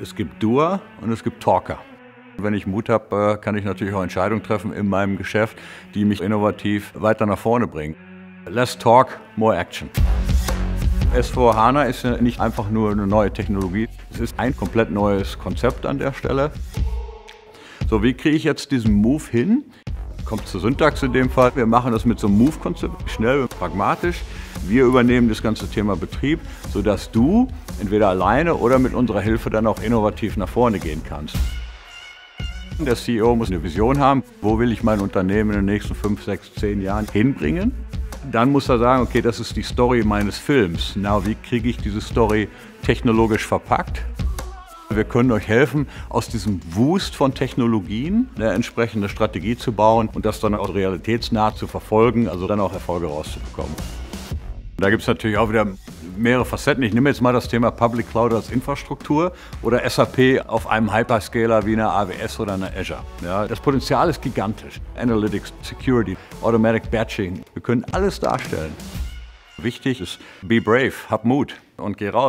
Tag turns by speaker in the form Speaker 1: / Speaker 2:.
Speaker 1: Es gibt Doer und es gibt Talker. Wenn ich Mut habe, kann ich natürlich auch Entscheidungen treffen in meinem Geschäft, die mich innovativ weiter nach vorne bringen. Less talk, more action. S4 HANA ist nicht einfach nur eine neue Technologie, es ist ein komplett neues Konzept an der Stelle. So, wie kriege ich jetzt diesen Move hin? Kommt zur Syntax in dem Fall. Wir machen das mit so einem Move-Konzept, schnell und pragmatisch. Wir übernehmen das ganze Thema Betrieb, sodass du entweder alleine oder mit unserer Hilfe dann auch innovativ nach vorne gehen kannst. Der CEO muss eine Vision haben, wo will ich mein Unternehmen in den nächsten fünf, sechs, zehn Jahren hinbringen. Dann muss er sagen, okay, das ist die Story meines Films. Na, wie kriege ich diese Story technologisch verpackt? Wir können euch helfen, aus diesem Wust von Technologien eine entsprechende Strategie zu bauen und das dann auch realitätsnah zu verfolgen, also dann auch Erfolge rauszubekommen. Da gibt es natürlich auch wieder mehrere Facetten. Ich nehme jetzt mal das Thema Public Cloud als Infrastruktur oder SAP auf einem Hyperscaler wie einer AWS oder einer Azure. Ja, das Potenzial ist gigantisch. Analytics, Security, Automatic Batching. Wir können alles darstellen. Wichtig ist, be brave, hab Mut und geh raus.